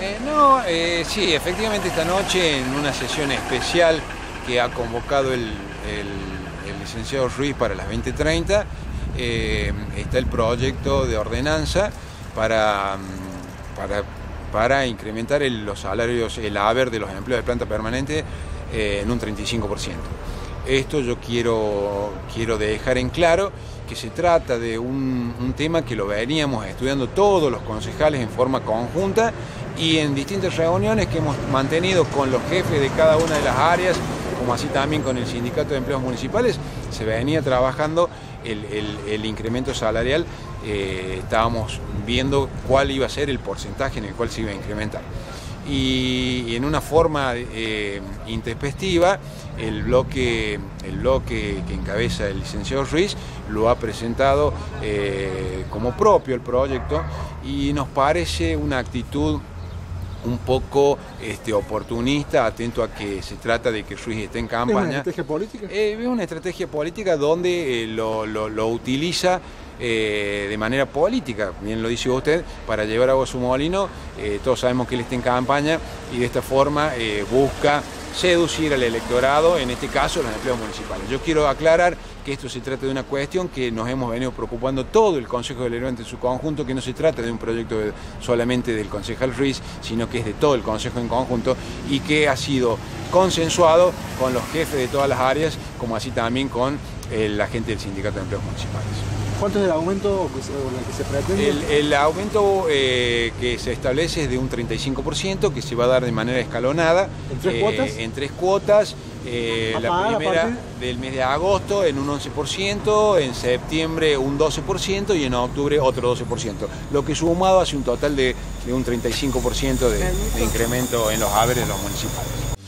Eh, no, eh, sí, efectivamente esta noche en una sesión especial que ha convocado el, licenciado Ruiz para las 20.30, eh, está el proyecto de ordenanza para, mm, para, incrementar los salarios, el haber de los empleos de planta permanente en un 35%. Esto yo quiero, quiero dejar en claro que se trata de un, un, tema que lo veníamos estudiando todos los concejales en forma conjunta y en distintas reuniones que hemos mantenido con los jefes de cada una de las áreas, como así también con el Sindicato de Empleos Municipales, se venía trabajando el, incremento salarial, eh, estábamos viendo cuál iba a ser el porcentaje en el cual se iba a incrementar. Y, en una forma eh, intempestiva, el bloque, el bloque que encabeza el licenciado Ruiz lo ha presentado eh, como propio el proyecto y nos parece una actitud un poco este, oportunista, atento a que se trata de que Ruiz esté en campaña. ¿Es una estrategia política? Eh, es una estrategia política donde eh, lo, utiliza eh, de manera política, bien lo dice usted, para llevar a su molino. todos sabemos que él está en campaña y de esta forma busca seducir al electorado, en este caso los empleos municipales. Yo quiero aclarar que esto se trata de una cuestión que nos hemos venido preocupando todo el Consejo Deliberante en su conjunto, que no se trata de un proyecto solamente del concejal Ruiz, sino que es de todo el Consejo en conjunto y que ha sido consensuado con los jefes de todas las áreas, como así también con la gente del Sindicato de Empleos Municipales. ¿Cuánto es el aumento que se pretende? El, aumento eh, que se establece es de un 35%, que se va a dar de manera escalonada. ¿En tres eh, cuotas? En tres cuotas. Eh, la primera del mes de agosto en un 11%, en septiembre un 12% y en octubre otro 12%, lo que sumado hace un total de, un 35% de, de incremento en los haberes de los municipales.